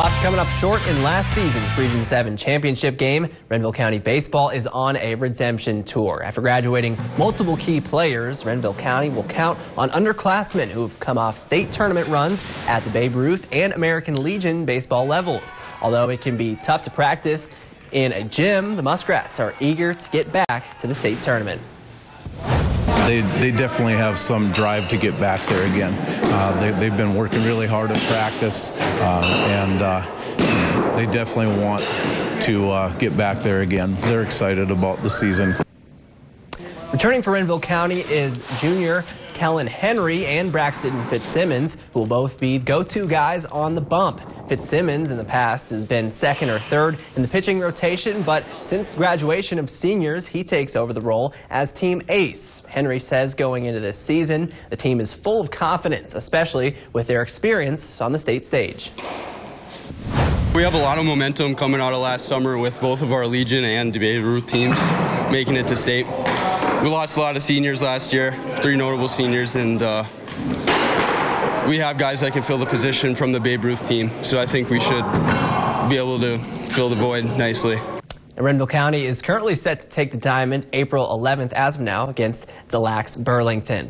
Lots coming up short in last season's Region 7 championship game. Renville County Baseball is on a redemption tour. After graduating multiple key players, Renville County will count on underclassmen who've come off state tournament runs at the Babe Ruth and American Legion baseball levels. Although it can be tough to practice in a gym, the Muskrats are eager to get back to the state tournament they, they definitely have some drive to get back there again. Uh, they, they've been working really hard at practice, uh, and uh, they definitely want to uh, get back there again. They're excited about the season. Returning for Renville County is junior Kellen Henry and Braxton Fitzsimmons, who will both be go-to guys on the bump. Fitzsimmons in the past has been second or third in the pitching rotation, but since the graduation of seniors, he takes over the role as team ace. Henry says going into this season, the team is full of confidence, especially with their experience on the state stage. We have a lot of momentum coming out of last summer with both of our Legion and Babe Ruth teams making it to state we lost a lot of seniors last year, three notable seniors, and uh, we have guys that can fill the position from the Babe Ruth team. So I think we should be able to fill the void nicely. Renville County is currently set to take the diamond April 11th as of now against Des Lacs Burlington.